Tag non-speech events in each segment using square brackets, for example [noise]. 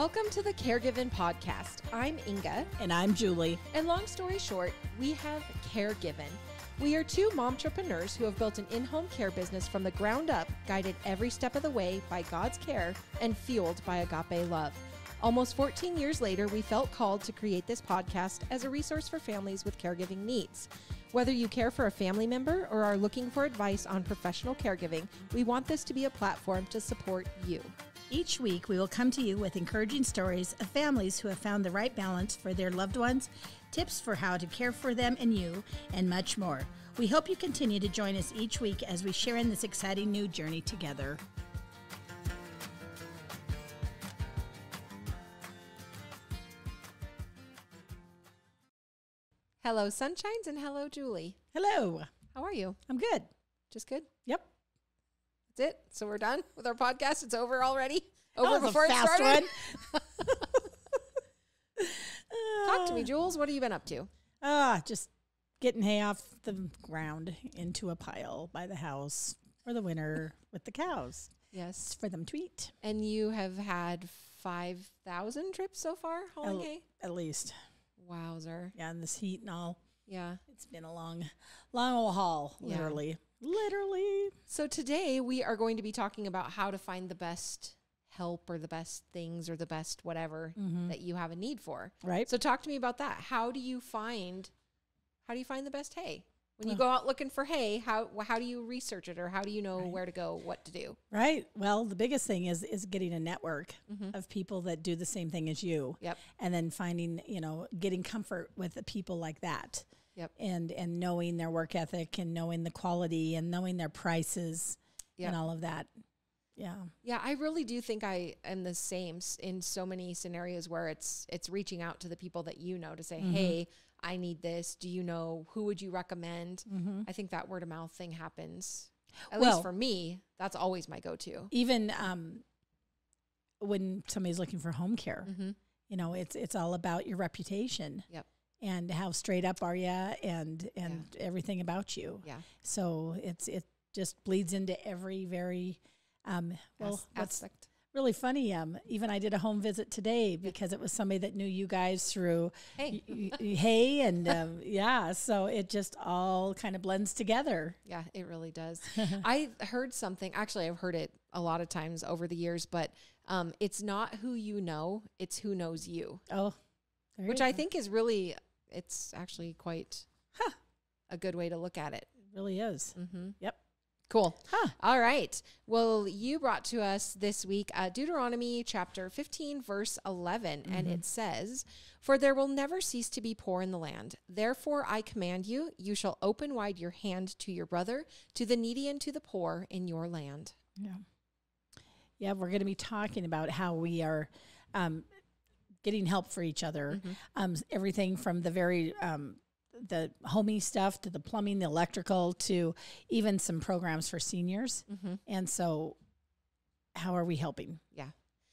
Welcome to the Caregiven Podcast. I'm Inga, And I'm Julie. and long story short, we have Caregiven. We are two momtrepreneurs who have built an in home care business from the ground up, guided every step of the way by God's care and fueled by agape love. Almost 14 years later, we felt called to create this podcast as a resource for families with caregiving needs. Whether you care for a family member or are looking for advice on professional caregiving, we want this to be a platform to support you. Each week, we will come to you with encouraging stories of families who have found the right balance for their loved ones, tips for how to care for them and you, and much more. We hope you continue to join us each week as we share in this exciting new journey together. Hello, Sunshines, and hello, Julie. Hello. How are you? I'm good. Just good? Yep. That's it. So we're done with our podcast. It's over already. [laughs] Over before it started. one. [laughs] [laughs] Talk to me, Jules. What have you been up to? Ah, just getting hay off the ground into a pile by the house for the winter with the cows. Yes. For them to eat, And you have had five thousand trips so far hauling Al- hay. at least. Wowzer. Yeah, and this heat and all. Yeah. It's been a long, long old haul, Yeah. Literally. So today we are going to be talking about how to find the best help or the best things or the best whatever mm-hmm. that you have a need for. Right? So talk to me about that. How do you find how do you find the best hay? When you Oh. go out looking for hay, how how do you research it or how do you know where to go, what to do? Right. Well, the biggest thing is is getting a network mm-hmm. of people that do the same thing as you. Yep. And then finding, you know, getting comfort with the people like that. Yep. And and knowing their work ethic and knowing the quality and knowing their prices Yep. and all of that. Yeah. Yeah, I really do think I am the same in so many scenarios where it's it's reaching out to the people that you know to say, Mm-hmm. "Hey, I need this. Do you know who would you recommend?" Mm-hmm. I think that word of mouth thing happens. At Well- least for me, that's always my go-to. Even um when somebody's looking for home care, Mhm. you know, it's it's all about your reputation. Yep. And how straight up are you and and everything about you. Yeah. So it's it just bleeds into every very um well aspect. really funny um even I did a home visit today because it was somebody that knew you guys through Hey. y- [laughs] y- hey and um, yeah so it just all kind of blends together Yeah, it really does. [laughs] I heard something. Actually, I've heard it a lot of times over the years, but um, it's not who you know; it's who knows you. oh which I think is really, it's actually quite Huh. a good way to look at it. It really is Mm-hmm. yep Cool. huh All right. Well, you brought to us this week uh, Deuteronomy chapter 15, verse 11, and it says, For there will never cease to be poor in the land. Therefore, I command you, you shall open wide your hand to your brother, to the needy and to the poor in your land. yeah yeah we're going to be talking about how we are um getting help for each other um everything from the very um the homey stuff to the plumbing, the electrical, to even some programs for seniors. Mm-hmm. And so, how are we helping? Yeah.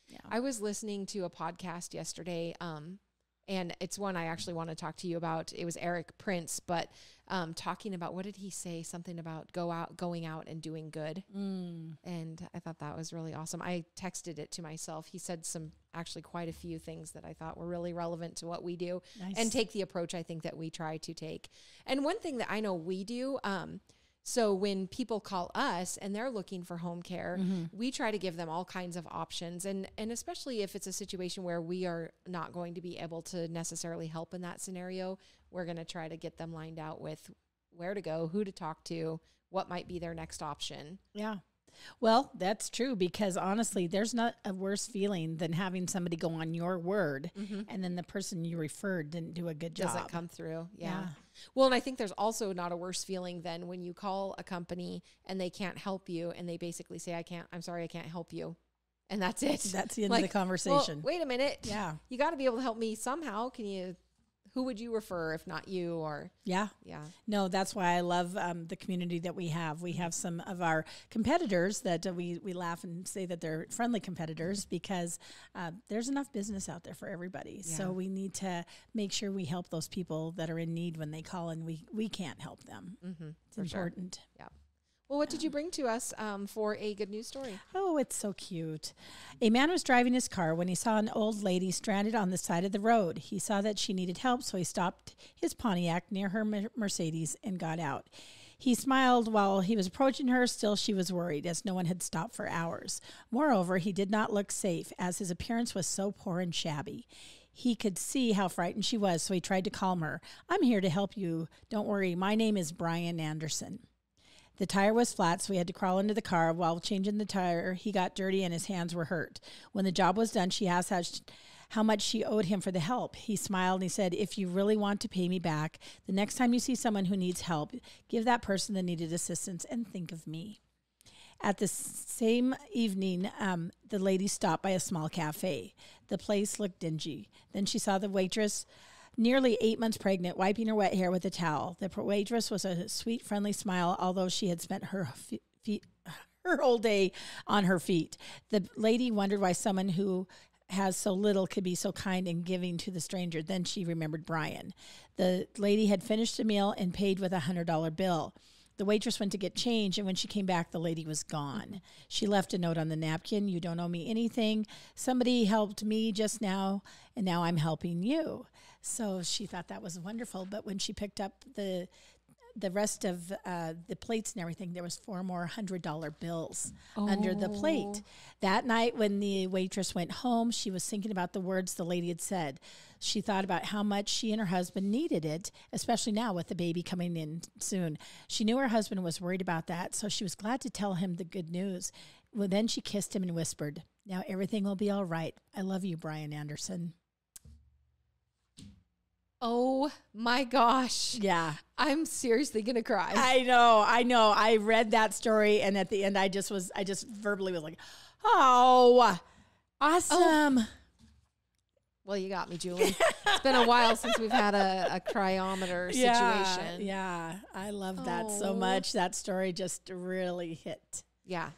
Yeah. I was listening to a podcast yesterday, um, and it's one I actually want to talk to you about. It was Eric Prince, but um, talking about what did he say? Something about go out, going out and doing good. Mm. And I thought that was really awesome. I texted it to myself. He said some, actually, quite a few things that I thought were really relevant to what we do Nice. and take the approach I think that we try to take. And one thing that I know we do, um, so when people call us and they're looking for home care, mm-hmm. we try to give them all kinds of options, and and especially if it's a situation where we are not going to be able to necessarily help in that scenario, we're going to try to get them lined out with where to go, who to talk to, what might be their next option. Yeah. Well, that's true because honestly, there's not a worse feeling than having somebody go on your word mm-hmm. and then the person you referred didn't do a good job. doesn't come through. Yeah. Yeah. Well, and I think there's also not a worse feeling than when you call a company and they can't help you and they basically say, I can't, I'm sorry, I can't help you. And that's it. That's the end of the conversation. Well, wait a minute. Yeah. You got to be able to help me somehow. Can you, who would you refer if not you or, Yeah. yeah. No, that's why I love um, the community that we have. We have some of our competitors that uh, we, we laugh and say that they're friendly competitors because uh, there's enough business out there for everybody. Yeah. So we need to make sure we help those people that are in need when they call and we, we can't help them. Mm-hmm. It's important. Well, what did you bring to us um, for a good news story? Oh, it's so cute. A man was driving his car when he saw an old lady stranded on the side of the road. He saw that she needed help, so he stopped his Pontiac near her Mercedes and got out. He smiled while he was approaching her. Still, she was worried as no one had stopped for hours. Moreover, he did not look safe as his appearance was so poor and shabby. He could see how frightened she was, so he tried to calm her. I'm here to help you. Don't worry. My name is Brian Anderson. The tire was flat, so we had to crawl into the car. While changing the tire, he got dirty and his hands were hurt. When the job was done, she asked how, sh how much she owed him for the help. He smiled and he said, If you really want to pay me back, the next time you see someone who needs help, give that person the needed assistance and think of me. At the same evening, um, the lady stopped by a small cafe. The place looked dingy. Then she saw the waitress, nearly eight months pregnant, wiping her wet hair with a towel. The waitress was a sweet, friendly smile, although she had spent her feet, [laughs] her whole day on her feet. The lady wondered why someone who has so little could be so kind and giving to the stranger. Then she remembered Brian. The lady had finished the meal and paid with a hundred dollar bill. The waitress went to get change, and when she came back, the lady was gone. She left a note on the napkin You don't owe me anything. Somebody helped me just now, and now I'm helping you. So she thought that was wonderful. But when she picked up the the rest of uh, the plates and everything, there was four more hundred dollar bills oh. under the plate. Oh. That night, when the waitress went home, she was thinking about the words the lady had said. She thought about how much she and her husband needed it, especially now with the baby coming in soon. She knew her husband was worried about that, so she was glad to tell him the good news. Well, then she kissed him and whispered, "Now everything will be all right. I love you, Brian Anderson." Oh my gosh. Yeah. I'm seriously going to cry. I know. I know. I read that story and at the end I just was I just verbally was like, "Oh, awesome." Oh. Well, you got me, Julie. it's been a while since we've had a, a cryometer [laughs] situation. Yeah, yeah. I love that oh. so much. That story just really hit. Yeah.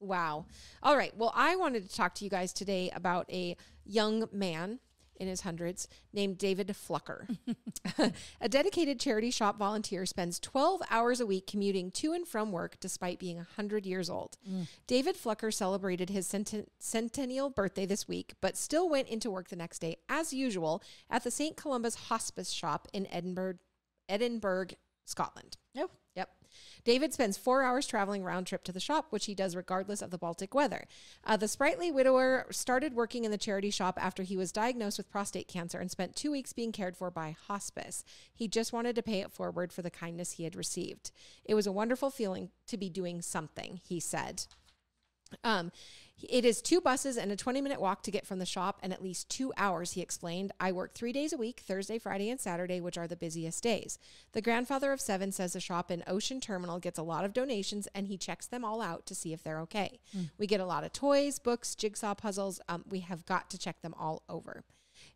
Wow. All right. Well, I wanted to talk to you guys today about a young man in his hundreds named David Flucker. [laughs] a dedicated charity shop volunteer spends 12 hours a week commuting to and from work despite being 100 years old. Mm. David Flucker celebrated his cent- centennial birthday this week, but still went into work the next day, as usual, at the St. Columba's Hospice Shop in Edinburgh, Edinburgh, Scotland. Oh. David spends four hours traveling round trip to the shop, which he does regardless of the Baltic weather. Uh, the sprightly widower started working in the charity shop after he was diagnosed with prostate cancer and spent two weeks being cared for by hospice. He just wanted to pay it forward for the kindness he had received. It was a wonderful feeling to be doing something, he said. Um, it is two buses and a 20 minute walk to get from the shop and at least two hours, he explained. I work three days a week Thursday, Friday, and Saturday, which are the busiest days. The grandfather of seven says the shop in Ocean Terminal gets a lot of donations and he checks them all out to see if they're okay. Mm. We get a lot of toys, books, jigsaw puzzles. Um, we have got to check them all over.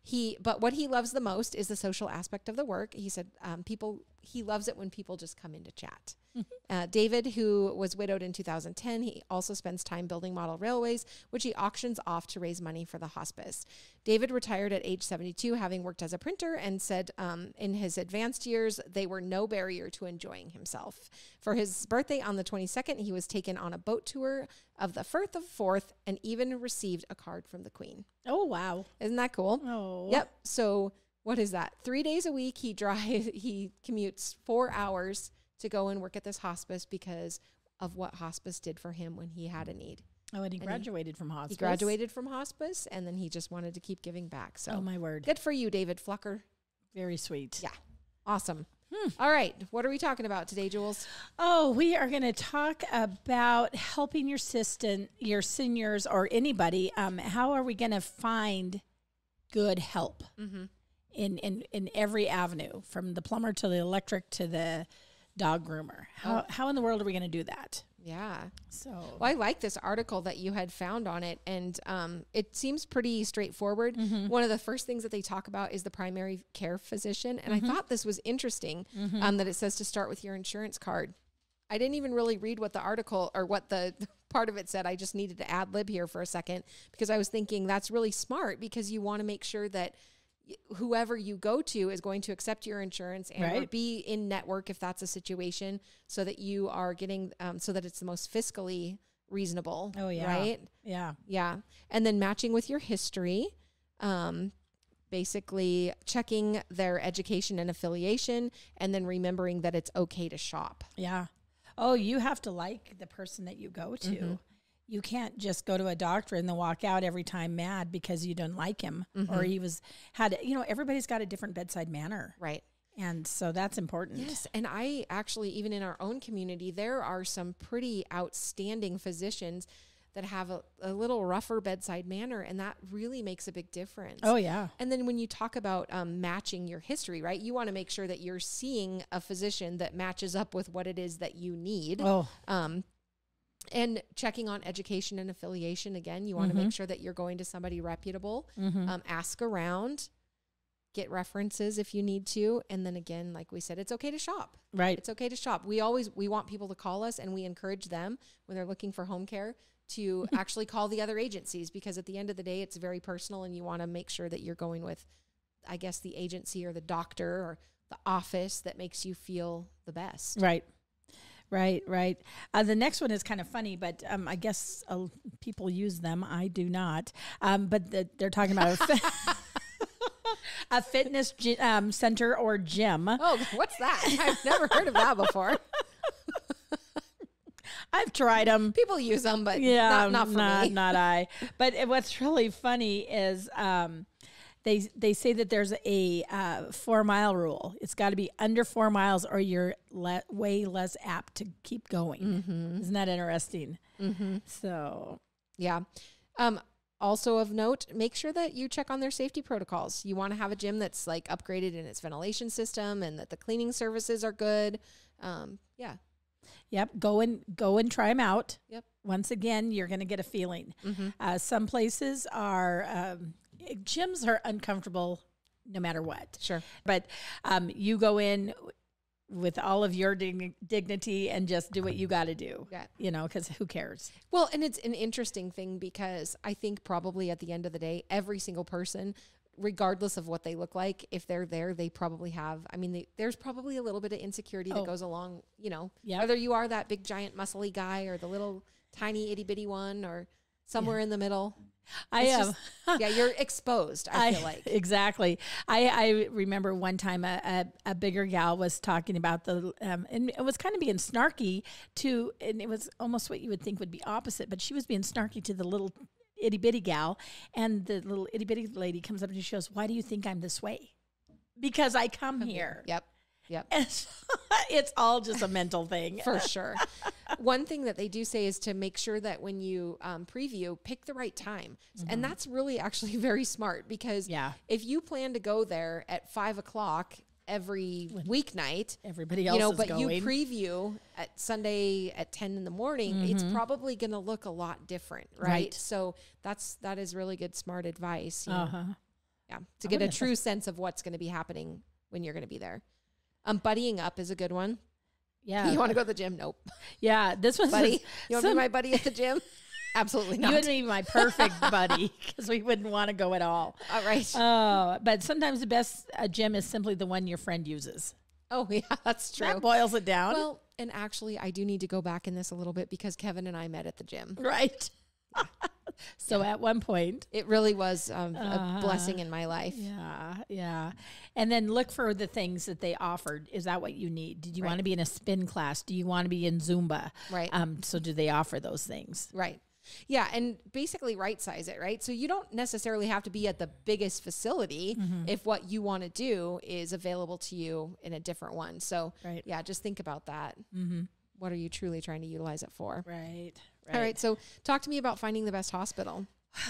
He, but what he loves the most is the social aspect of the work. He said, um, people, he loves it when people just come in to chat. [laughs] Uh, David, who was widowed in 2010, he also spends time building model railways, which he auctions off to raise money for the hospice. David retired at age 72, having worked as a printer, and said um, in his advanced years, they were no barrier to enjoying himself. For his birthday on the 22nd, he was taken on a boat tour of the Firth of Forth and even received a card from the Queen. Oh, wow. Isn't that cool? Oh. Yep. So, what is that? Three days a week, he [laughs] drives, he commutes four hours to go and work at this hospice because of what hospice did for him when he had a need. Oh, and he and graduated he, from hospice. He graduated from hospice and then he just wanted to keep giving back. So Oh my word. Good for you, David Flucker. Very sweet. Yeah. Awesome. Hmm. All right. What are we talking about today, Jules? Oh, we are going to talk about helping your assistant, your seniors, or anybody. Um, how are we going to find good help mm-hmm. in, in in every avenue, from the plumber to the electric to the dog groomer. How, oh. how in the world are we going to do that? Yeah. So, well, I like this article that you had found on it, and um, it seems pretty straightforward. Mm-hmm. One of the first things that they talk about is the primary care physician, and mm-hmm. I thought this was interesting mm-hmm. um, that it says to start with your insurance card. I didn't even really read what the article or what the [laughs] part of it said. I just needed to ad lib here for a second because I was thinking that's really smart because you want to make sure that whoever you go to is going to accept your insurance and Right. be in network if that's a situation so that you are getting um, so that it's the most fiscally reasonable Oh, yeah. right Yeah. yeah and then matching with your history um, basically checking their education and affiliation and then remembering that it's okay to shop Yeah. Oh, you have to like the person that you go to. Mm-hmm. You can't just go to a doctor and then walk out every time mad because you don't like him Mm-hmm. or he was had you know everybody's got a different bedside manner. right And so that's important. Yes, and I actually even in our own community there are some pretty outstanding physicians that have a, a little rougher bedside manner and that really makes a big difference. Oh yeah. And then when you talk about um, matching your history, right? You want to make sure that you're seeing a physician that matches up with what it is that you need. Oh, Um, and checking on education and affiliation again, you want to make sure that you're going to somebody reputable. Um, ask around, get references if you need to, and then again, like we said, it's okay to shop. right. It's okay to shop. We always we want people to call us, and we encourage them when they're looking for home care to [laughs] actually call the other agencies because at the end of the day, it's very personal, and you want to make sure that you're going with, I guess, the agency or the doctor or the office that makes you feel the best. Right. Right, right. Uh, the next one is kind of funny, but um, I guess uh, people use them. I do not. Um, but the, they're talking about a, [laughs] fi- [laughs] a fitness um, center or gym. Oh, what's that? I've never heard of that before. [laughs] I've tried them. People use them, but Yeah, not, not for not, me. not I. But what's really funny is um, they they say that there's a uh, four mile rule. It's got to be under four miles, or you're le- way less apt to keep going. Mm-hmm. Isn't that interesting? So Yeah. Um, also of note, make sure that you check on their safety protocols. You want to have a gym that's like upgraded in its ventilation system and that the cleaning services are good. Um, yeah. Yep, go and go and try them out. Yep. Once again, you're going to get a feeling. Mhm. Uh, some places are um, gyms are uncomfortable no matter what, Sure. but um, you go in with all of your digni- dignity and just do what you got to do. Yeah. You know, because who cares? Well, and it's an interesting thing because I think probably at the end of the day, every single person, regardless of what they look like, if they're there, they probably have. I mean, they, there's probably a little bit of insecurity that Oh. goes along. You know, Yep. whether you are that big giant muscly guy or the little tiny itty bitty one or somewhere in the middle. I It's am. just- yeah, you're exposed. [laughs] I, feel like. exactly. I, I remember one time a, a, a bigger gal was talking about the, um, and it was kind of being snarky to, and it was almost what you would think would be opposite, but she was being snarky to the little itty bitty gal, and the little itty bitty lady comes up and she goes, "Why do you think I'm this way?" Because I come here. Yep. Yep. [laughs] It's all just a mental thing. [laughs] For sure. One thing that they do say is to make sure that when you um, preview, pick the right time. And that's really actually [laughs] very smart because Mm-hmm. Yeah. if you plan to go there at five o'clock every weeknight, Everybody else you know, but going. you preview at Sunday at 10 in the morning, it's probably going to look a lot different, right? Mm-hmm. Right. So that's, that is really good, smart advice. uh-huh. Yeah. To get a true sense of what's going to be happening when you're going to be there. Um, buddying up is a good one. Yeah. [laughs] You want to go to the gym? Nope. yeah. This one's Buddy, you want to be my buddy at the gym? [laughs] Absolutely not. You wouldn't be my perfect [laughs] buddy because we wouldn't want to go at all. All right. Oh, but sometimes the best uh, gym is simply the one your friend uses. oh, yeah, that's true. That boils it down, well, and actually, I do need to go back in this a little bit because Kevin and I met at the gym. right? So at one point, It really was um, Uh-huh. a blessing in my life. yeah, yeah, and then look for the things that they offered. Is that what you need? Did you want to be in a spin class? Do you want to be in Zumba? Right. Um. So do they offer those things? Right. Yeah, and basically right size it, right? So you don't necessarily have to be at the biggest facility Mm-hmm. if what you want to do is available to you in a different one. So, Right. yeah, just think about that. Mm-hmm. What are you truly trying to utilize it for? Right. All right, so talk to me about finding the best hospital. [sighs]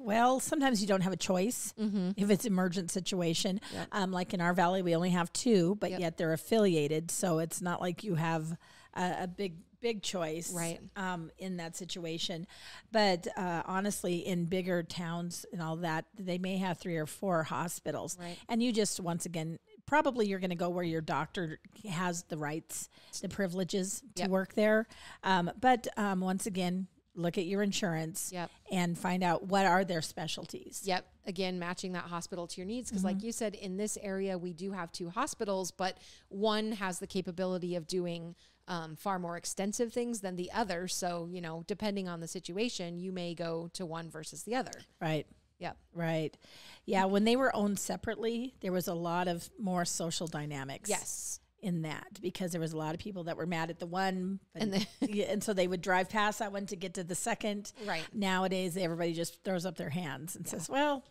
Well, sometimes you don't have a choice Mm-hmm. if it's emergent situation. Yep. Um, like in our valley, we only have two, but Yep. yet they're affiliated, so it's not like you have a, a big big choice Right. um, in that situation. But uh, honestly, in bigger towns and all that, they may have three or four hospitals, Right. and you just once again. Probably you're going to go where your doctor has the rights, the privileges to Yep. work there. Um, but um, once again, look at your insurance, Yep. and find out what are their specialties. Yep. Again, matching that hospital to your needs. Because, Mm-hmm. like you said, in this area, we do have two hospitals, but one has the capability of doing um, far more extensive things than the other. So, you know, depending on the situation, you may go to one versus the other. Right. Yep. Right. Yeah. When they were owned separately, there was a lot of more social dynamics. Yes. In that, because there was a lot of people that were mad at the one, And [laughs] and, yeah, and so they would drive past that one to get to the second. Right. Nowadays, everybody just throws up their hands and says, "Well,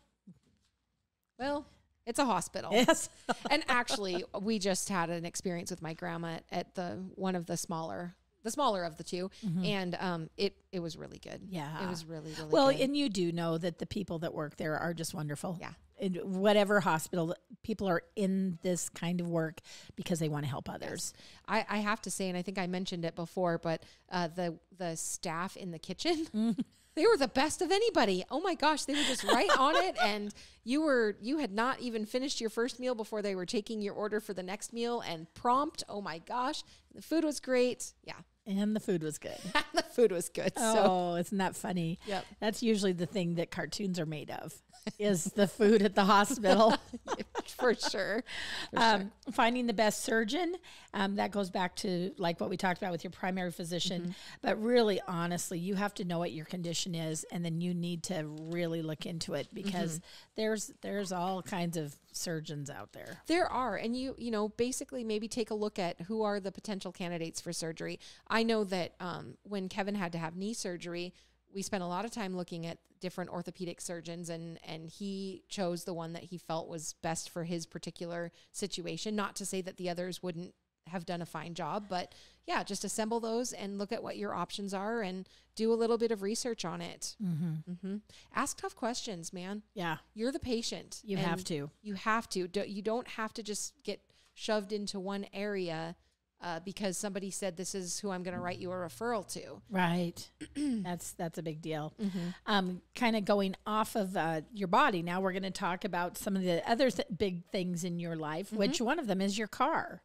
Well, it's a hospital. [laughs] yes, and actually, we just had an experience with my grandma at the one of the smaller, the smaller of the 2 and um, it it was really good. Mm-hmm. Yeah. it was really really well, good. and you do know that the people that work there are just wonderful. Yeah. In whatever hospital, people are in this kind of work because they want to help others. I, I have to say, and I think I mentioned it before, but uh, the the staff in the kitchen, [laughs] Mm. they were the best of anybody. Oh my gosh, they were just right on it, [laughs] and you were you had not even finished your first meal before they were taking your order for the next meal, and prompt. Oh my gosh, the food was great. Yeah, And the food was good. [laughs] the food was good. So Oh, isn't that funny? Yep. That's usually the thing that cartoons are made of is the food at the hospital. [laughs] for sure, [laughs] for sure. um, finding the best surgeon um, that goes back to like what we talked about with your primary physician Mm-hmm. but really honestly you have to know what your condition is and then you need to really look into it because Mm-hmm. there's there's all kinds of surgeons out there There are, and you you know basically maybe take a look at who are the potential candidates for surgery. I know that um, when Kevin had to have knee surgery, we spent a lot of time looking at different orthopedic surgeons, and and he chose the one that he felt was best for his particular situation. Not to say that the others wouldn't have done a fine job, but yeah, just assemble those and look at what your options are and do a little bit of research on it. mm-hmm. Mm-hmm. Ask tough questions, man. yeah You're the patient. you have to you have to. Do, you don't have to just get shoved into one area uh, because somebody said this is who I'm going to write you a referral to. right [clears throat] that's that's a big deal Mm-hmm. um, kind of going off of uh, your body now we're going to talk about some of the other th- big things in your life Mm-hmm. which one of them is your car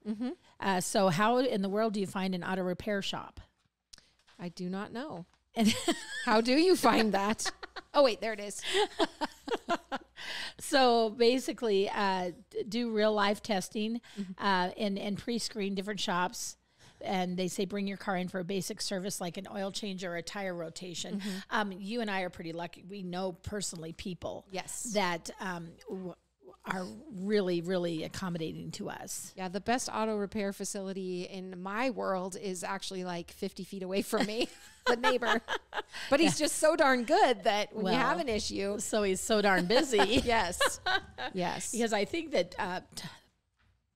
uh, so how in the world do you find an auto repair shop I do not know. And [laughs] How do you find that? [laughs] oh wait, there it is. [laughs] so basically uh, do real life testing uh, and, and pre-screen different shops and they say bring your car in for a basic service like an oil change or a tire rotation um, you and i are pretty lucky we know personally people Yes. that um, w- are really really accommodating to us. Yeah, the best auto repair facility in my world is actually like 50 feet away from me, [laughs] the neighbor. But he's just so darn good that when you have an issue, so he's so darn busy. [laughs] Yes, yes, because I think that uh,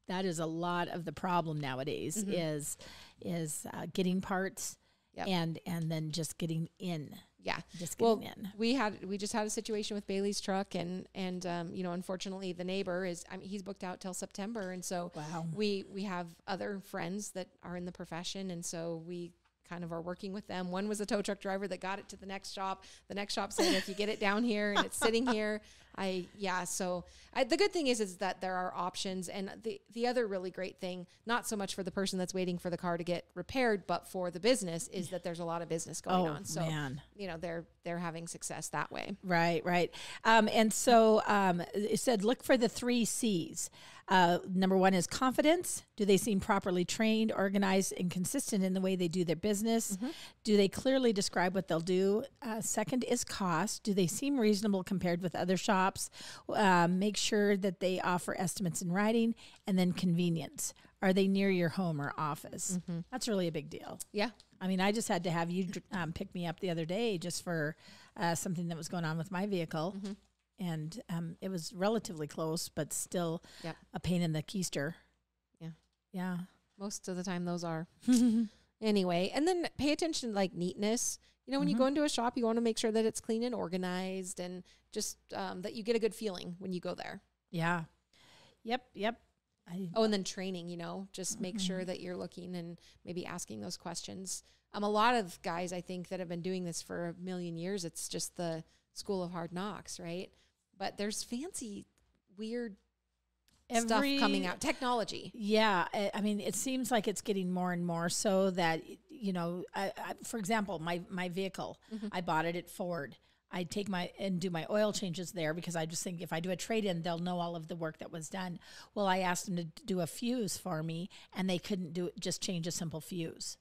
that is a lot of the problem nowadays is is uh, getting parts Yep. and and then just getting in, yeah. just Well, in. we had we just had a situation with Bailey's truck, and and um, you know, unfortunately, the neighbor is I mean, he's booked out till September, and so Wow. we we have other friends that are in the profession, and so we kind of are working with them. One was a tow truck driver that got it to the next shop. The next shop said, if you get it down here and it's sitting here, I yeah. So I, the good thing is is that there are options, and the the other really great thing, not so much for the person that's waiting for the car to get repaired, but for the business, is that there's a lot of business going Oh on. So man. you know they're they're having success that way. Right, right. Um, and so um, it said, look for the three C's. Uh, number one is confidence. Do they seem properly trained, organized, and consistent in the way they do their business? Do they clearly describe what they'll do? Uh, second is cost. Do they seem reasonable compared with other shops? Um, make sure that they offer estimates in writing. And then convenience. Are they near your home or office? That's really a big deal. Yeah. I mean, I just had to have you um, pick me up the other day just for uh, something that was going on with my vehicle. And um, it was relatively close, but still Yep. a pain in the keister. Yeah. Yeah. Most of the time, those are. [laughs] anyway, and then pay attention to like neatness. You know, when you go into a shop, you want to make sure that it's clean and organized and just um, that you get a good feeling when you go there. Yeah. Yep. Yep. I, Oh, and then training, you know, just make sure that you're looking and maybe asking those questions. Um, a lot of guys, I think, that have been doing this for a million years, it's just the school of hard knocks, right? But there's fancy, weird stuff coming out. Technology. Yeah, I I mean, it seems like it's getting more and more so that you know, I, I, for example, my my vehicle, Mm-hmm. I bought it at Ford. I take my and do my oil changes there because I just think if I do a trade in, they'll know all of the work that was done. Well, I asked them to do a fuse for me, and they couldn't do it, just change a simple fuse.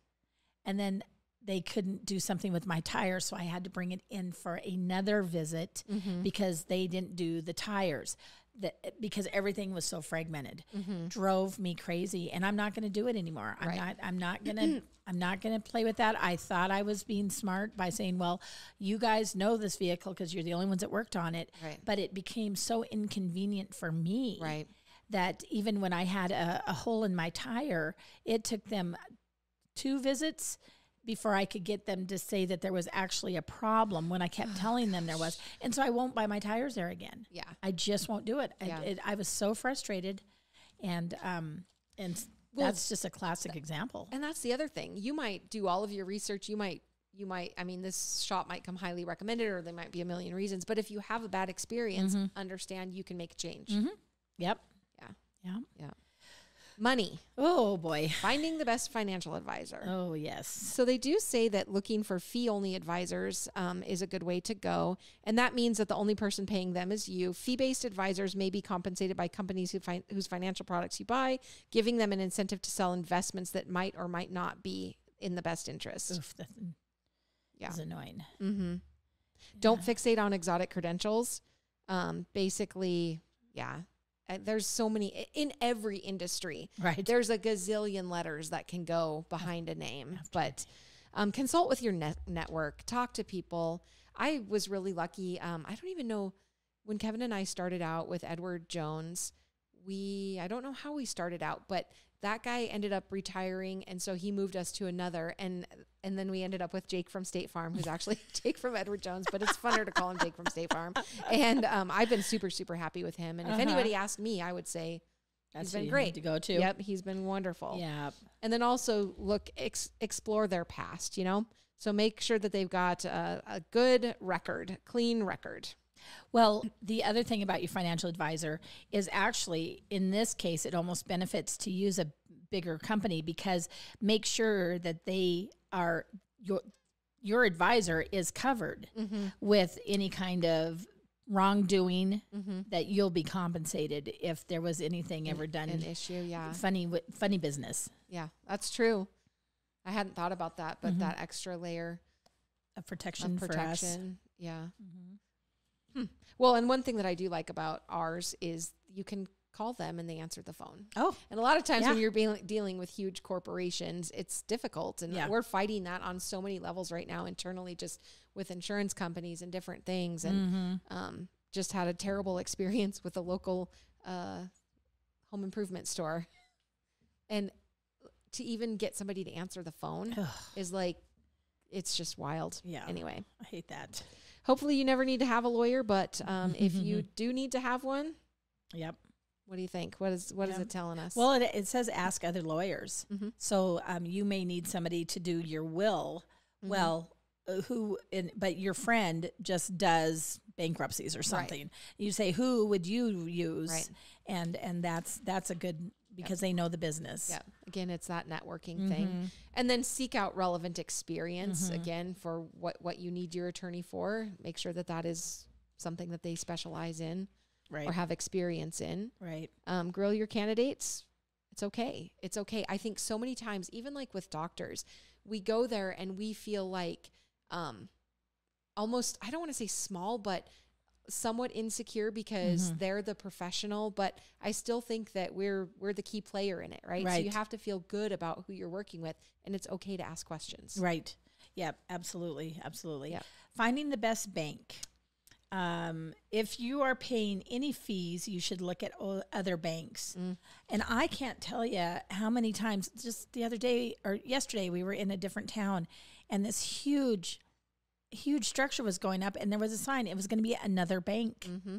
And then they couldn't do something with my tire, so I had to bring it in for another visit Mm-hmm. because they didn't do the tires. That because everything was so fragmented, Mm-hmm. drove me crazy, and I'm not going to do it anymore. I'm Right. not. I'm not gonna. [clears throat] I'm not gonna play with that. I thought I was being smart by saying, "Well, you guys know this vehicle because you're the only ones that worked on it." Right. But it became so inconvenient for me Right. that even when I had a, a hole in my tire, it took them two visits before I could get them to say that there was actually a problem when I kept telling them there was. And so I won't buy my tires there again. Yeah. I just won't do it. I, Yeah. it, I was so frustrated. And, um, and Well, that's just a classic example. And that's the other thing. You might do all of your research. You might, you might, I mean, this shop might come highly recommended or there might be a million reasons. But if you have a bad experience, understand you can make a change. Yep. Yeah. Yeah. Yeah. Money, Oh boy. finding the best financial advisor. Oh yes. So they do say that looking for fee only advisors um, is a good way to go. And that means that the only person paying them is you. Fee based advisors may be compensated by companies who find, whose financial products you buy, giving them an incentive to sell investments that might or might not be in the best interest. Oof, that Yeah. annoying. Mm-hmm. Don't fixate on exotic credentials. Um, basically, yeah. Uh, There's so many in every industry. Right. There's a gazillion letters that can go behind a name, but um, consult with your net- network. Talk to people. I was really lucky. Um, I don't even know when Kevin and I started out with Edward Jones. We I don't know how we started out, but that guy ended up retiring, and so he moved us to another, and and then we ended up with Jake from State Farm, who's actually [laughs] Jake from Edward Jones, but it's funner to call him Jake from State Farm. And um, I've been super super happy with him. And if Uh-huh. anybody asked me, I would say That's been great. to go to. Yep, he's been wonderful. Yeah. And then also look, ex- explore their past, you know? So make sure that they've got a, a good record, clean record. Well, the other thing about your financial advisor is actually, in this case, it almost benefits to use a bigger company because make sure that they are your your advisor is covered mm-hmm. with any kind of wrongdoing mm-hmm. that you'll be compensated if there was anything ever done An issue, yeah. funny funny business Yeah, that's true. I hadn't thought about that, but mm-hmm. that extra layer of protection, of for us. protection. Yeah. Hmm. Well, and one thing that I do like about ours is you can call them and they answer the phone. Oh, And a lot of times when you're being, dealing with huge corporations, it's difficult. And Yeah. we're fighting that on so many levels right now internally, just with insurance companies and different things. And Mm-hmm. um, just had a terrible experience with a local uh, home improvement store. And to even get somebody to answer the phone Ugh. is like, it's just wild. Yeah. Anyway, I hate that. Hopefully you never need to have a lawyer, but um, if you [laughs] do need to have one, Yep. what do you think? What is what is it telling us? Well, it, it says ask other lawyers. Mhm. So um, you may need somebody to do your will. Mm-hmm. Well, uh, who? In, but your friend just does bankruptcies or something. You say, who would you use? Right. And and that's that's a good because they know the business. Yeah. Again, it's that networking thing. And then seek out relevant experience again for what, what you need your attorney for. Make sure that that is something that they specialize in Right. or have experience in. right. Um, grill your candidates. It's okay. It's okay. I think so many times, even like with doctors, we go there and we feel like um, almost, I don't want to say small, but somewhat insecure because Mm-hmm. they're the professional but i still think that we're we're the key player in it right? so you have to feel good about who you're working with and it's okay to ask questions Right. Yep. Absolutely. Absolutely. Finding the best bank. Um, if you are paying any fees, you should look at o- other banks. Mm. And I can't tell you how many times. Just the other day or yesterday, we were in a different town, and this huge, huge structure was going up, and there was a sign. It was going to be another bank. mm-hmm.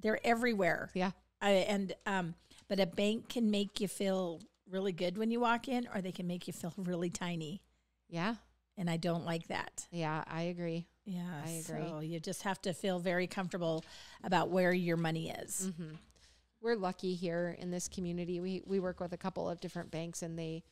They're everywhere. yeah I, and um, but a bank can make you feel really good when you walk in, or they can make you feel really tiny yeah and I don't like that. yeah i agree Yeah, I agree. So you just have to feel very comfortable about where your money is. we're lucky here in this community we we work with a couple of different banks and they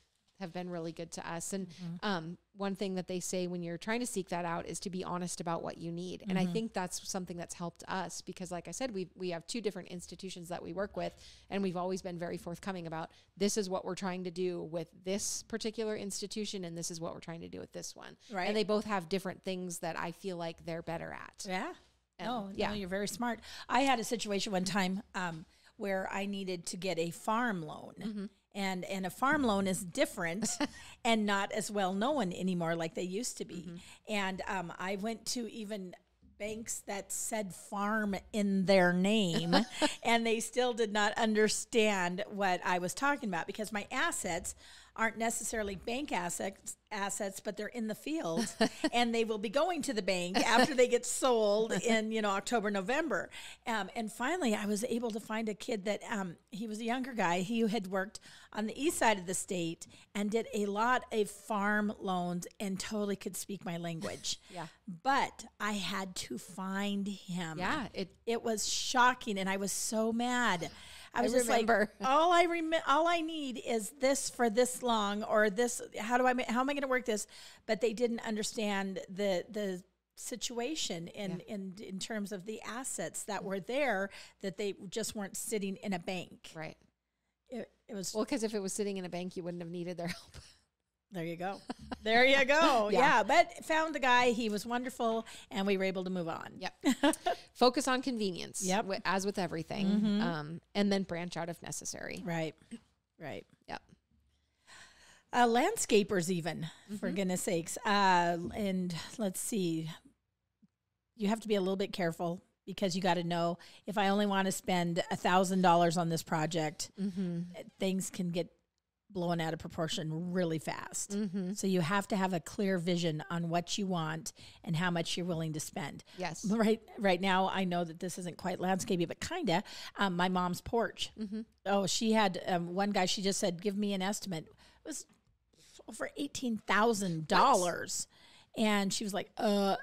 have been really good to us. And um, one thing that they say when you're trying to seek that out is to be honest about what you need. And I think that's something that's helped us because, like I said, we we have two different institutions that we work with, and we've always been very forthcoming about this is what we're trying to do with this particular institution, and this is what we're trying to do with this one. Right. And they both have different things that I feel like they're better at. Yeah. And- no, yeah. no, you're very smart. I had a situation one time um, where I needed to get a farm loan. Mm-hmm. And, and a farm loan is different [laughs] and not as well known anymore like they used to be. Mm-hmm. And um, I went to even banks that said farm in their name [laughs] and they still did not understand what I was talking about because my assets aren't necessarily bank assets assets but they're in the field [laughs] and they will be going to the bank after they get sold in you know October November um, and finally I was able to find a kid that um, he was a younger guy he had worked on the east side of the state and did a lot of farm loans and totally could speak my language [laughs] Yeah. but I had to find him Yeah, it it was shocking and I was so mad. I was just remember. like, [laughs] all I rem- all I need is this for this long, or this. How do I? How am I going to work this? But they didn't understand the the situation in in in terms of the assets that were there that they just weren't sitting in a bank. right. It, it was Well, because if it was sitting in a bank, you wouldn't have needed their [laughs] help. There. You go. There you go. [laughs] Yeah. yeah. but found the guy. He was wonderful, and we were able to move on. Yep. Focus on convenience. [laughs] Yep. As with everything. Um, and then branch out if necessary. Right. Right. Yep. uh, landscapers even for Mm-hmm. goodness sakes uh, and let's see you have to be a little bit careful because you got to know if i only want to spend a thousand dollars on this project Mm-hmm. things can get blown out of proportion really fast Mm-hmm. so you have to have a clear vision on what you want and how much you're willing to spend Yes. [laughs] right right now i know that this isn't quite landscaping but kinda um, my mom's porch Mm-hmm. oh she had um, one guy she just said give me an estimate it was over $18000 and she was like uh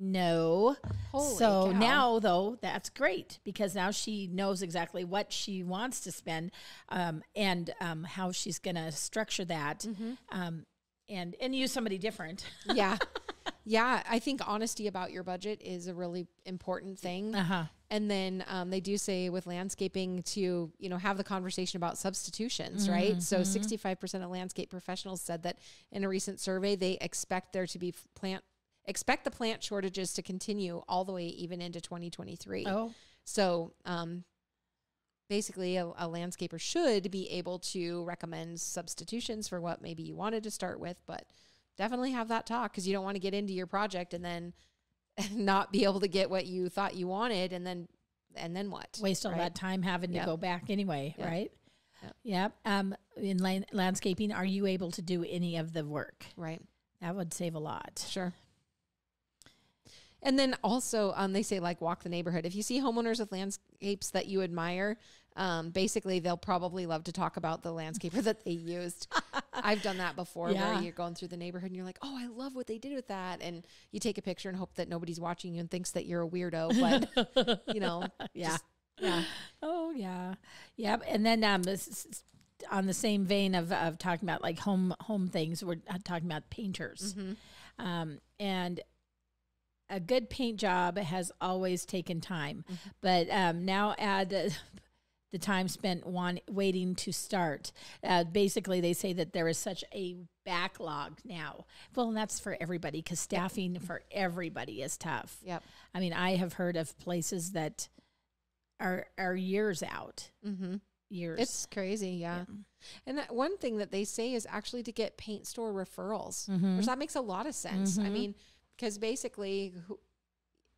no Holy so cow. now though that's great because now she knows exactly what she wants to spend um, and um, how she's going to structure that Mm-hmm. um, and and use somebody different [laughs] yeah. Yeah. I think honesty about your budget is a really important thing. uh-huh And then um, they do say with landscaping to you know have the conversation about substitutions, right? So sixty five percent of landscape professionals said that in a recent survey they expect there to be plant expect the plant shortages to continue all the way even into twenty twenty three. oh So um, basically, a, a landscaper should be able to recommend substitutions for what maybe you wanted to start with, but definitely have that talk because you don't want to get into your project and then [laughs] not be able to get what you thought you wanted, and then and then what? waste all right? that time having Yep. to go back anyway, Yep. right? Yep. Yep. Um, in lan- landscaping, are you able to do any of the work? Right. That would save a lot. Sure. And then also, um, they say like walk the neighborhood. If you see homeowners with landscapes that you admire, um, basically they'll probably love to talk about the landscaper that they used. [laughs] I've done that before Yeah. where you're going through the neighborhood and you're like, oh, I love what they did with that. And you take a picture and hope that nobody's watching you and thinks that you're a weirdo. But, you know, [laughs] Yeah. just- yeah. Oh yeah. Yep. And then um, this is on the same vein of, of talking about like home home things, we're uh, talking about painters, Mhm. um, and a good paint job has always taken time, but um, now add the, the time spent one waiting to start. Uh, basically, they say that there is such a backlog now. Well, and that's for everybody because staffing for everybody is tough. Yep. I mean, I have heard of places that are are years out. Mm-hmm. Years. It's crazy, yeah. And that one thing that they say is actually to get paint store referrals, Mm-hmm. which that makes a lot of sense. I mean, because basically,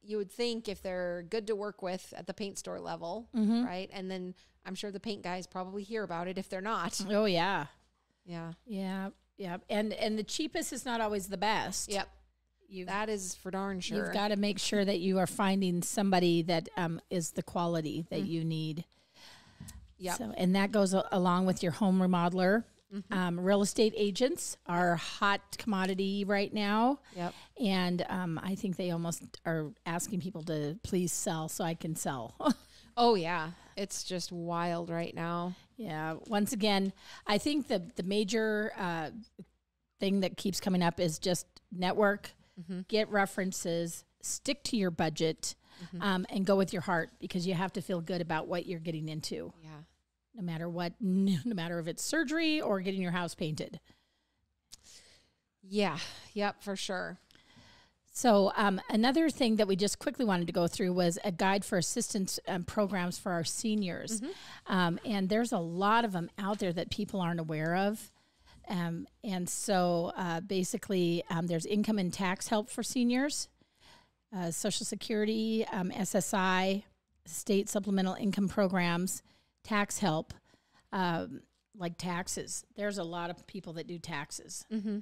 you would think if they're good to work with at the paint store level, Mm-hmm. right? And then I'm sure the paint guys probably hear about it if they're not. [laughs] oh yeah, Yeah. yeah, yeah. And and the cheapest is not always the best. Yep. You've, That is for darn sure. you've got to make sure that you are finding somebody that um, is the quality that you need. Yep. So, and that goes a- along with your home remodeler. Um, real estate agents are hot commodity right now. Yep. And um, I think they almost are asking people to please sell so I can sell. [laughs] Oh yeah, it's just wild right now. Yeah. Once again, I think the the major uh, thing that keeps coming up is just network, get references, stick to your budget, um, and go with your heart because you have to feel good about what you're getting into, Yeah. No matter what, [laughs] no matter if it's surgery or getting your house painted. Yeah. Yep. For sure. So, um, another thing that we just quickly wanted to go through was a guide for assistance um, programs for our seniors. Um, and there's a lot of them out there that people aren't aware of. Um, and so, uh, basically, um, there's income and tax help for seniors, uh, Social Security, um, SSI, state supplemental income programs, tax help, um, like taxes. There's a lot of people that do taxes. Mm-hmm.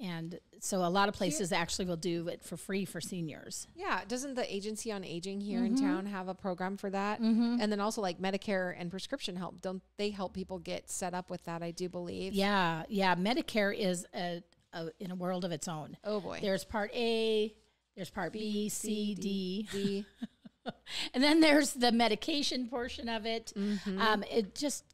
And so a lot of places actually will do it for free for seniors. Yeah. Doesn't the Agency on Aging here in town have a program for that? And then also like Medicare and prescription help. Don't they help people get set up with that? I do believe. Yeah, yeah. Medicare is a, a in a world of its own. Oh boy. There's part A, there's part B, C, D, D. [laughs] [laughs] and then there's the medication portion of it. Mm-hmm. Um, it just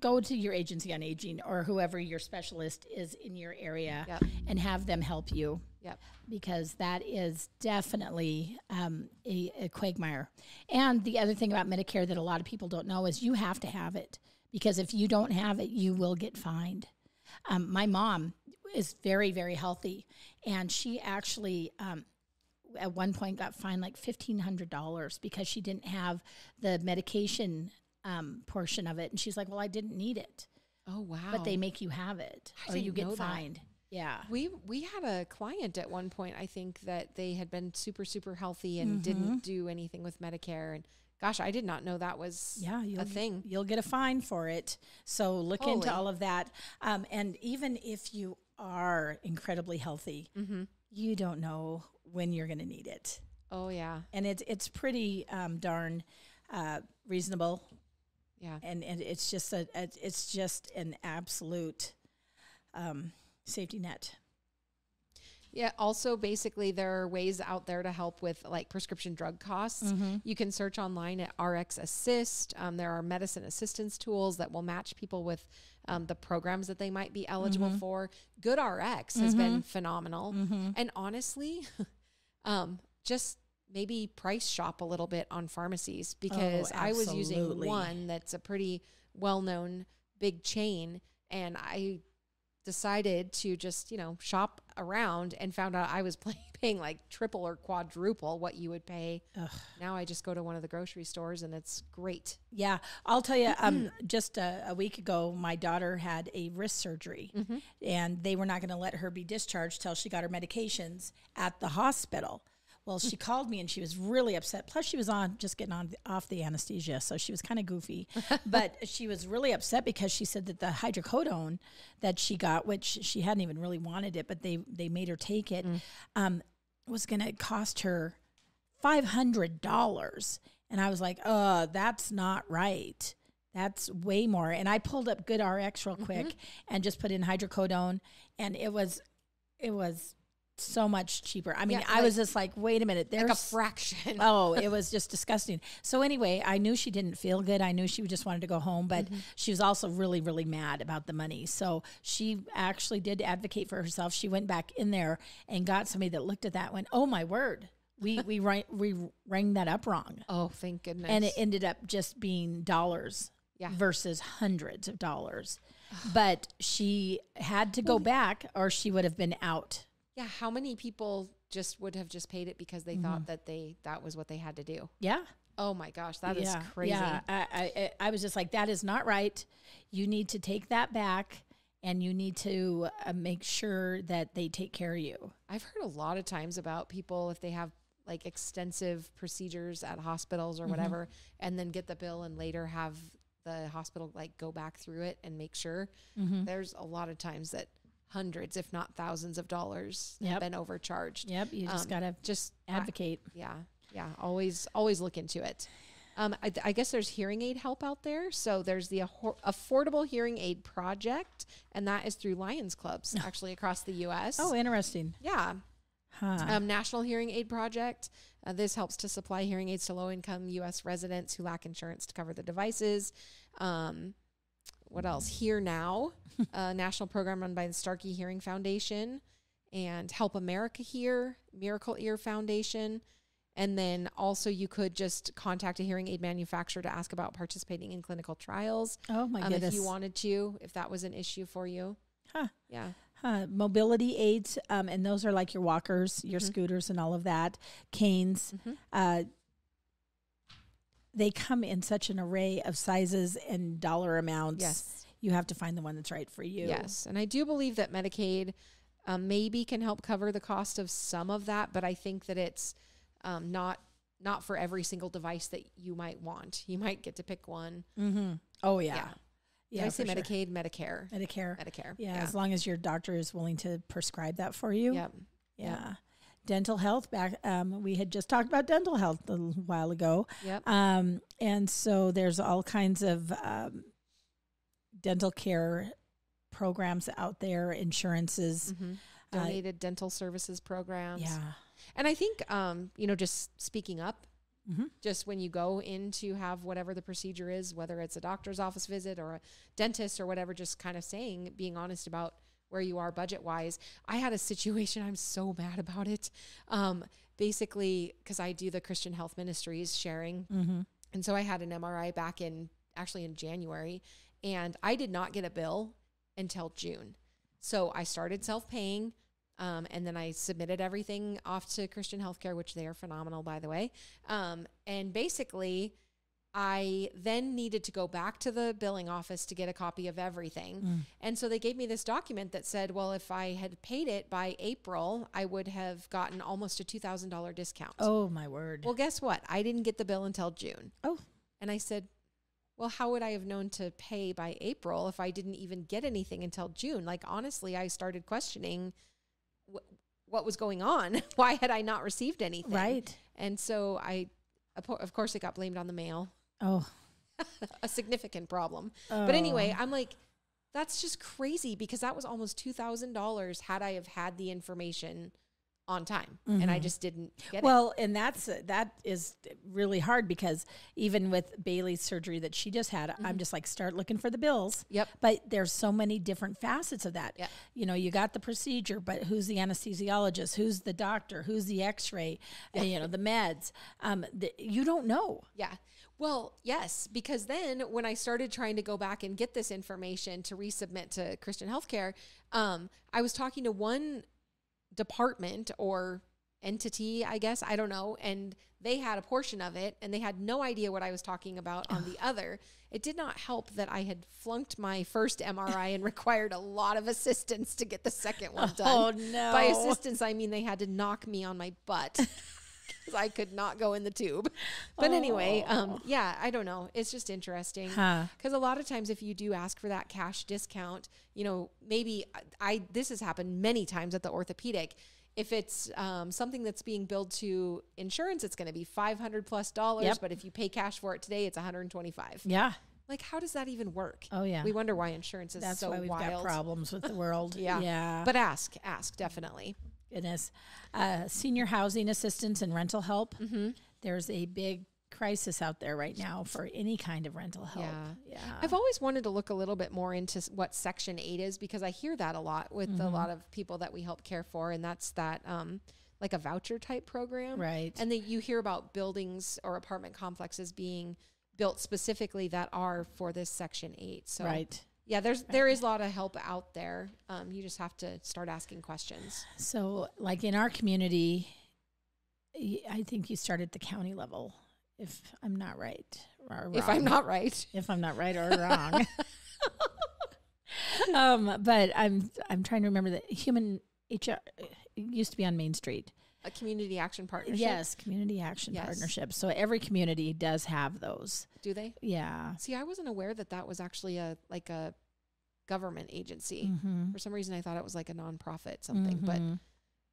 go to your agency on aging or whoever your specialist is in your area Yep. and have them help you. Yep. because that is definitely um, a, a quagmire. And the other thing about Medicare that a lot of people don't know is you have to have it because if you don't have it, you will get fined. Um, my mom is very, very healthy, and she actually. Um, at one point, got fined like fifteen hundred dollars because she didn't have the medication um, portion of it, and she's like, "Well, I didn't need it, Oh wow. but they make you have it, I or you get know that. fined." Yeah, We we had a client at one point. I think that they had been super super healthy and didn't do anything with Medicare. And gosh, I did not know that was yeah, you'll, a thing. You'll get a fine for it. So look into all of that. Um, and even if you are incredibly healthy, Mm-hmm. You don't know when you're going to need it. Oh yeah, And it's it's pretty um, darn uh, reasonable, yeah. and and it's just a, a it's just an absolute um, safety net. Yeah. Also, basically, there are ways out there to help with like prescription drug costs. You can search online at RX Assist. Um, there are medicine assistance tools that will match people with um, the programs that they might be eligible for. GoodRx has been phenomenal. And honestly, [laughs] um, just maybe price shop a little bit on pharmacies because I was using one that's a pretty well known big chain. And I decided to just you know shop around and found out I was [laughs] pay- paying like triple or quadruple what you would pay. Now I just go to one of the grocery stores and it's great. Yeah, I'll tell you. Um, [clears throat] just a, a week ago, my daughter had a wrist surgery, and they were not going to let her be discharged till she got her medications at the hospital. Well, she called me and she was really upset. Plus, she was on just getting on off the anesthesia, so she was kind of goofy. [laughs] but she was really upset because she said that the hydrocodone that she got, which she hadn't even really wanted it, but they they made her take it, um, was going to cost her five hundred dollars. And I was like, uh, that's not right. That's way more. And I pulled up GoodRx real quick and just put in hydrocodone, and it was, it was so much cheaper. I mean, Yeah, I like- was just like, wait a minute, there's Like a fraction. [laughs] oh, it [laughs] was just disgusting. So anyway, I knew she didn't feel good. I knew she just wanted to go home, but mm-hmm. she was also really, really mad about the money. So she actually did advocate for herself. She went back in there and got somebody that looked at that. and Went, oh my word, we [laughs] we rang, we rang that up wrong, oh, thank goodness. and it ended up just being dollars Yeah. versus hundreds of dollars. But she had to go back, or she would have been out. Yeah, how many people just would have just paid it because they thought that they that was what they had to do? Yeah. Oh my gosh, that is yeah, crazy. Yeah, I, I, I was just like, that is not right. You need to take that back, and you need to uh, make sure that they take care of you. I've heard a lot of times about people if they have like extensive procedures at hospitals Mm-hmm. or whatever, and then get the bill and later have the hospital like go back through it and make sure. Mm-hmm. There's a lot of times that hundreds, if not thousands, of dollars Yep. have been overcharged. Yep, you just Um, gotta Just I- advocate. yeah, yeah. Always, always look into it. Um, I, I guess there's hearing aid help out there. So there's the Affordable Hearing Aid Project, and that is through Lions Clubs [laughs] actually across the U.S. oh, interesting. yeah. Huh. Um, National Hearing Aid Project. Uh, this helps to supply hearing aids to low income U.S. residents who lack insurance to cover the devices. Um, what else? Hear Now, a [laughs] national program run by the Starkey Hearing Foundation, and Help America Hear, Miracle Ear Foundation. And then also, you could just contact a hearing aid manufacturer to ask about participating in clinical trials oh my um, goodness. if you wanted to, if that was an issue for you. Huh. Yeah. Huh. Mobility aids, um, and those are like your walkers, your Mhm. scooters, and all of that. Canes. Mhm. Uh, they come in such an array of sizes and dollar amounts. Yes. You have to find the one that's right for you. Yes, and I do believe that Medicaid um, maybe can help cover the cost of some of that, but I think that it's um, not not for every single device that you might want. You might get to pick one. Mm-hmm. Oh yeah. Yeah. Yeah. Did I say for sure. Medicaid, Medicare, Medicare. Medicare. Yeah, as long as your doctor is willing to prescribe that for you. Yep. Yeah. Dental health. Back, um, we had just talked about dental health a little while ago, Yep. um, and so there's all kinds of um, dental care programs out there, insurances. hmm uh, Donated dental services programs. Yeah. And I think, um, you know, just speaking up, Mhm. just when you go in to have whatever the procedure is, whether it's a doctor's office visit or a dentist or whatever, just kind of saying, being honest about where you are budget wise. I had a situation, I'm so mad about it. Um, basically, because I do the Christian Health Ministries sharing. Mm-hmm. And so I had an MRI back in actually in January, and I did not get a bill until June. So I started self paying. Um, and then I submitted everything off to Christian Healthcare, which they are phenomenal, by the way. Um, and basically, I then needed to go back to the billing office to get a copy of everything. Mm. And so they gave me this document that said, well, if I had paid it by April, I would have gotten almost a $2,000 discount. Oh my word. Well, guess what? I didn't get the bill until June. Oh. And I said, well, how would I have known to pay by April if I didn't even get anything until June? Like, honestly, I started questioning wh- what was going on. [laughs] Why had I not received anything? right. And so I, of of course, it got blamed on the mail, Oh. [laughs] a significant problem. But Oh. anyway, I'm like, that's just crazy because that was almost $2,000 had I have had the information on time. And I Mhm. just didn't get it. Well, and that's that is really hard because even with Bailey's surgery that she just had, I'm just like start looking for the bills. Yep. But there's so many different facets of that. Yep. You know, you got the procedure, but who's the anesthesiologist? Who's the doctor? Who's the X-ray? uh, you know, the meds. Um, the, you don't know. Yeah. Well, yes, because then when I started trying to go back and get this information to resubmit to Christian Healthcare, um, I was talking to one department or entity, I guess, I don't know, and they had a portion of it and they had no idea what I was talking about on the [sighs] other. It did not help that I had flunked my first MRI and [laughs] required a lot of assistance to get the second one [laughs] done. Oh no! By assistance, I mean they had to knock me on my butt [laughs] [laughs] I could not go in the tube. [laughs] But anyway, um, yeah, I don't know. It's just interesting Huh. because a lot of times if you do ask for that cash discount, you know, maybe I, I this has happened many times at the orthopedic. If it's um, something that's being billed to insurance, it's going to be five hundred plus dollars. Yep. But if you pay cash for it today, it's one hundred and twenty-five. Yeah. Like, how does that even work? Oh yeah. We wonder why insurance is That's so why we've wild. got problems with the world. [laughs] Yeah. Yeah. But ask, ask definitely. Goodness. Uh, senior housing assistance and rental help. Mm-hmm. There's a big crisis out there right now for any kind of rental help. Yeah. Yeah. I've always wanted to look a little bit more into what Section 8 is because I hear that a lot with a Mhm. lot of people that we help care for. And that's that, um, like a voucher type program. right. And then you hear about buildings or apartment complexes being built specifically that are for this Section 8. So, right. Yeah, there's there is a lot of help out there. Um, you just have to start asking questions. So, like in our community, i think you start at the county level, if I'm not right. Or If I'm not right. if I'm not right or wrong. [laughs] um, but I'm I'm trying to remember that human HR used to be on Main Street. A community action partnership. Yes, community action Yes. partnership. So every community does have those. Do they? Yeah. See, I wasn't aware that that was actually a like a government agency. Mm-hmm. For some reason, I thought it was like a nonprofit something, but Mhm.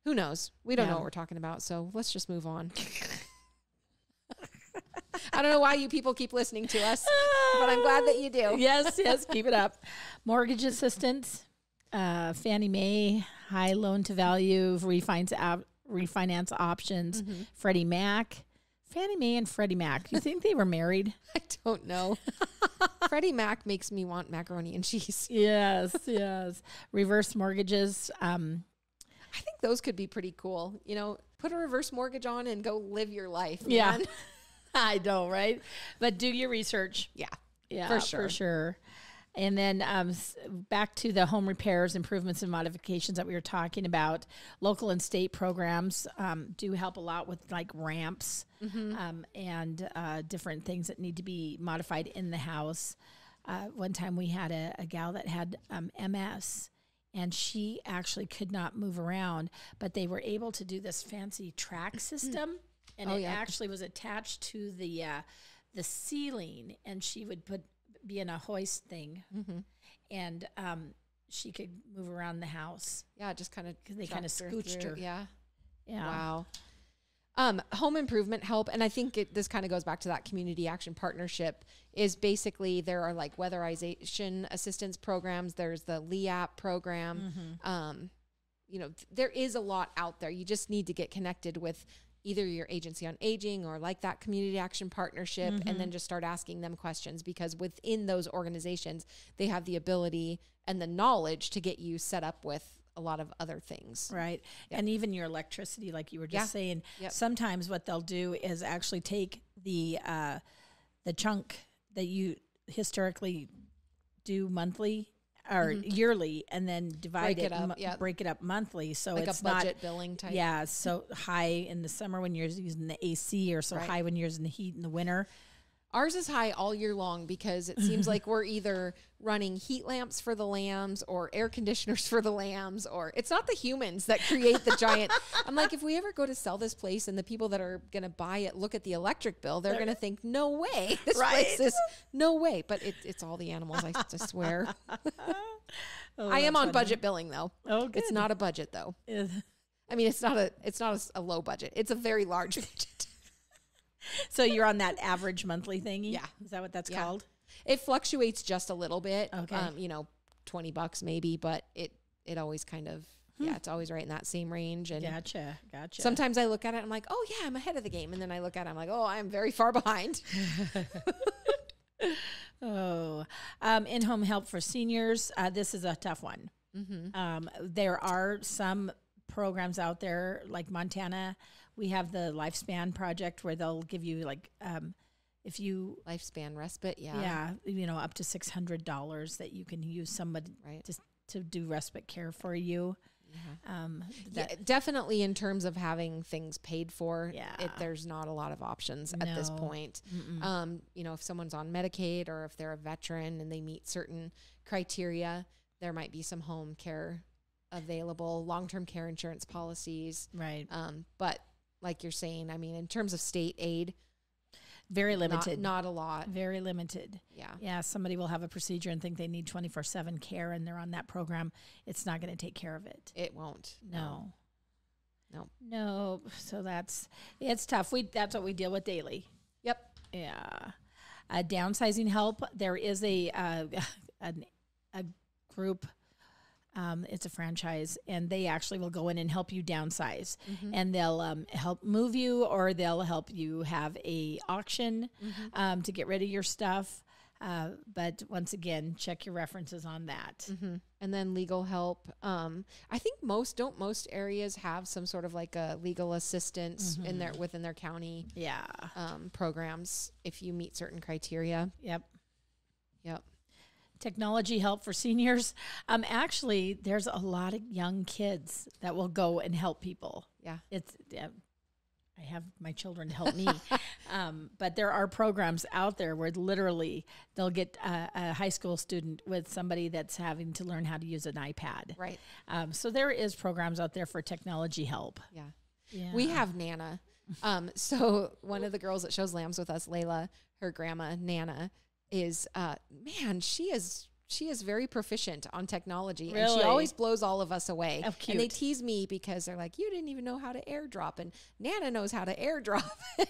who knows? We don't know what we're talking about, so let's just move on. [laughs] I don't know why you people keep listening to us, but I'm glad that you do. [laughs] yes, yes, keep it up. Mortgage assistance, uh, Fannie Mae, high loan to value, refinance refinance options. Mm-hmm. Freddie Mac, Fannie Mae, and Freddie Mac. You think they were married? [laughs] I don't know. [laughs] Freddie Mac makes me want macaroni and cheese. yes, yes. Reverse mortgages. Um, I think those could be pretty cool. You know, put a reverse mortgage on and go live your life. Yeah. [laughs] I know, right? But do your research. yeah. Yeah, For sure. for sure. And then um, back to the home repairs, improvements, and modifications that we were talking about. Local and state programs um, do help a lot with like ramps um, and uh, different things that need to be modified in the house. Uh, one time we had a, a gal that had um, MS and she actually could not move around, but they were able to do this fancy track system. And Oh, it yeah. actually was attached to the uh, the ceiling, and she would put be in a hoist thing, Mm-hmm. and um, she could move around the house. Yeah. Just kind of they kinda scooched her. Yeah. Yeah, Wow. Um, home improvement help, and I think it, this kind of goes back to that community action partnership. Is basically there are like weatherization assistance programs. There's the LEAP program. Um, you know, th- there is a lot out there. You just need to get connected with either your agency on aging or like that community action partnership, and then just start asking them questions because within those organizations, they have the ability and the knowledge to get you set up with a lot of other things. right. And even your electricity, like you were just Yeah. saying, Yep. sometimes what they'll do is actually take the uh, the chunk that you historically do monthly or yearly, and then divide Mm-hmm. Break it, it up, mo- yep. break it up monthly. So Like it's a not budget billing type. Yeah, so high in the summer when you're using the AC, or so Right. high when you're using the heat in the winter. Ours is high all year long because it seems like we're either running heat lamps for the lambs or air conditioners for the lambs, or it's not the humans that create the giant. [laughs] I'm like, if we ever go to sell this place and the people that are going to buy it look at the electric bill, they're going to think, no way, [laughs] this place is [laughs] no way. But it, it's all the animals, I just swear. Oh, I am on funny. budget billing though. Oh, good. It's not a budget though. I mean, it's not a it's not a a, low budget. It's a very large budget. [laughs] So you're on that average monthly thingy. Yeah. is that what that's Yeah. called? It fluctuates just a little bit. Okay. Um, you know, 20 bucks maybe, but it it always kind of yeah, it's always right in that same range and Gotcha, gotcha. sometimes I look at it I'm like, "Oh yeah, I'm ahead of the game." And then I look at it I'm like, "Oh, I'm very far behind." [laughs] [laughs] Oh, um, in-home help for seniors. Uh, this is a tough one. Mm-hmm. Um, there are some programs out there, like Montana. We have the Lifespan Project, where they'll give you like, um, if you, Lifespan respite, yeah. yeah, you know, up to six hundred dollars that you can use somebody Right. just to do respite care for you. Um, Yeah, definitely in terms of having things paid for, Yeah. it, there's not a lot of options at this point. Um, you know, if someone's on Medicaid or if they're a veteran and they meet certain criteria, there might be some home care available, long term care insurance policies. right, Um, but like you're saying, I mean, in terms of state aid, very not, limited, not a lot. very limited. Yeah. Yeah, somebody will have a procedure and think they need 24 7 care and they're on that program. It's not going to take care of it. It won't. No. No. No. So that's, it's tough. We, that's what we deal with daily. Yep. Yeah. Uh, downsizing help. There is a, uh, [laughs] an, a group, um, it's a franchise, and they actually will go in and help you downsize. And they'll um, help move you, or they'll help you have a auction um, to get rid of your stuff. Uh, but once again, check your references on that. hmm And then legal help. Um, I think most don't most areas have some sort of like a legal assistance in their within their county Yeah. um, programs if you meet certain criteria. Yep. Yep. Technology help for seniors. Um, actually, there's a lot of young kids that will go and help people. Yeah. It's yeah, I have my children to help me, [laughs] um, but there are programs out there where literally they'll get a, a high school student with somebody that's having to learn how to use an iPad. Right. Um, so there is programs out there for technology help. Yeah. Yeah. We have Nana. Um, so one of the girls that shows lambs with us, Layla, her grandma Nana, is uh, man, she is she is very proficient on technology, and she always blows all of us away. Oh, And they tease me because they're like, "You didn't even know how to airdrop," and Nana knows how to airdrop. [laughs]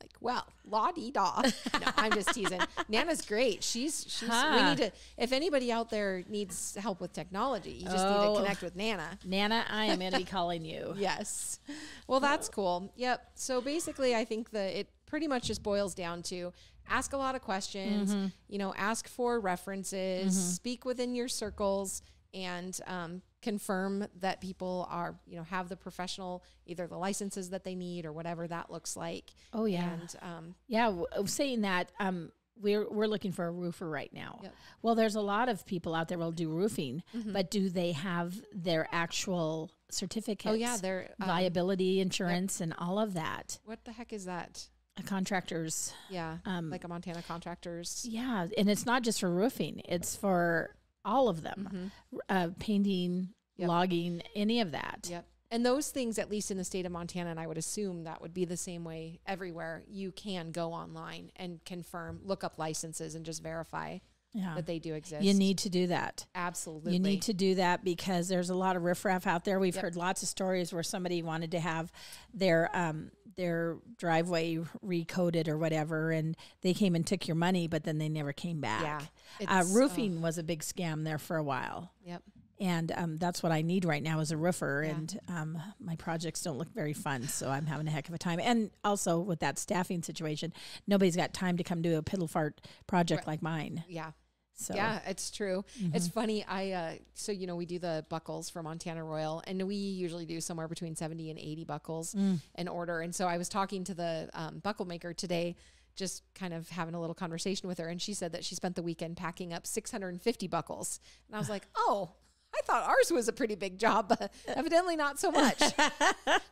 Like, well, la di da. [laughs] No, I'm just teasing. Nana's great. She's she's. We need to. If anybody out there needs help with technology, you just need Oh. to connect with Nana. Nana, I am going to be calling you. Yes. Well, that's cool. Yep. So basically, I think that it pretty much just boils down to ask a lot of questions, Mm-hmm. you know, ask for references, speak within your circles, and um, confirm that people are, you know, have the professional, either the licenses that they need or whatever that looks like. Oh, yeah. And um, Yeah, w- saying that, um, we're we're looking for a roofer right now. Yep. Mm-hmm. Well, there's a lot of people out there will do roofing, but do they have their actual certificates? oh, yeah, they're. Um, liability insurance and all of that. what the heck is that? Contractors, Yeah. Um, like a Montana contractors. yeah, and it's not just for roofing; it's for all of them, R- uh, painting, Mm-hmm. Yep. logging, any of that. Yep. And those things, at least in the state of Montana, and I would assume that would be the same way everywhere, you can go online and confirm, look up licenses and just verify Yeah. that they do exist. You need to do that. absolutely. You need to do that because there's a lot of riffraff out there. We've Yep. heard lots of stories where somebody wanted to have their um, their driveway recoded or whatever, and they came and took your money, but then they never came back. Yeah. Uh, roofing was a big scam there for a while, Yep. And um, that's what I need right now as a roofer. And um, my projects don't look very fun, so I'm having a heck of a time. And also with that staffing situation, nobody's got time to come do a piddle fart project like mine. Yeah. So Yeah, it's true. Mm-hmm. It's funny. I uh, so you know we do the buckles for Montana Royal, and we usually do somewhere between seventy and eighty buckles Mm. in order. And so I was talking to the um, buckle maker today, just kind of having a little conversation with her, and she said that she spent the weekend packing up six hundred and fifty buckles, and I was like, oh. I thought ours was a pretty big job, but evidently not so much. [laughs]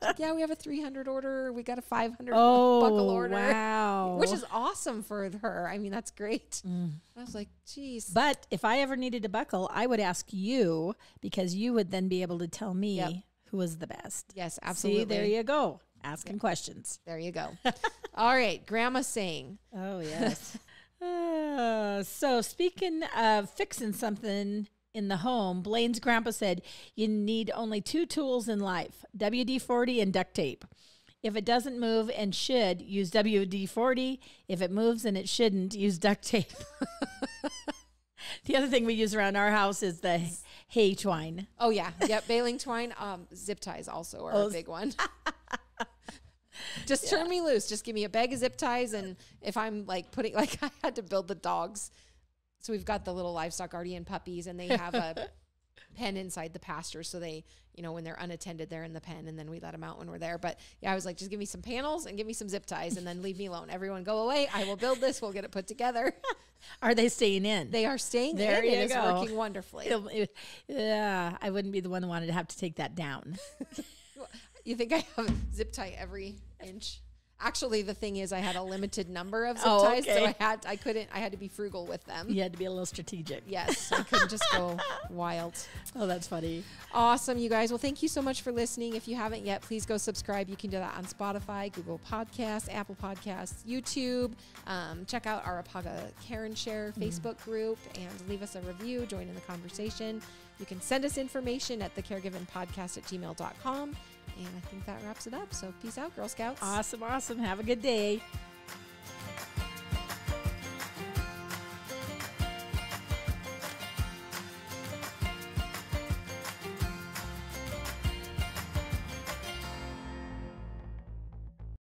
Like, yeah, we have a 300 order. We got a 500 oh buckle order, [laughs] wow, which is awesome for her. I mean, that's great. Mm. I was like, geez. But if I ever needed a buckle, I would ask you because you would then be able to tell me Yep. who was the best. Yes, absolutely. See, there you go. Asking questions. There you go. [laughs] All right, Grandma saying. Oh, yes. uh, so, speaking of fixing something in the home, Blaine's grandpa said you need only two tools in life WD 40 and duct tape. If it doesn't move and should, use WD 40. If it moves and it shouldn't, use duct tape. [laughs] the other thing we use around our house is the hay twine. Oh yeah, yep. Baling twine, um, zip ties also are Oh, a big one. [laughs] Just turn me loose. Just give me a bag of zip ties, and if I'm like putting, [laughs] like I had to build the dogs, so we've got the little livestock guardian puppies, and they have a [laughs] pen inside the pasture, so they, you know, when they're unattended, they're in the pen, and then we let them out when we're there. But yeah, I was like, just give me some panels and give me some zip ties, and then leave me alone. Everyone go away. I will build this. We'll get it put together. [laughs] Are they staying in? They are staying There in. and it's go. working wonderfully. It'll- yeah, I wouldn't be the one who wanted to have to take that down. [laughs] You think I have a zip tie every inch? Actually, the thing is, I had a limited number of [laughs] zip Oh, ties, so. I had I couldn't. I had to be frugal with them. You had to be a little strategic. Yes, I couldn't just go [laughs] wild. Oh, that's funny. Awesome, you guys. Well, thank you so much for listening. If you haven't yet, please go subscribe. You can do that on Spotify, Google Podcasts, Apple Podcasts, YouTube. Um, check out our EPAGA Karen Share Facebook group and leave us a review. Join in the conversation. You can send us information at thecaregivenpodcast at gmail.com. And I think that wraps it up. So peace out, Girl Scouts. Awesome, awesome. Have a good day.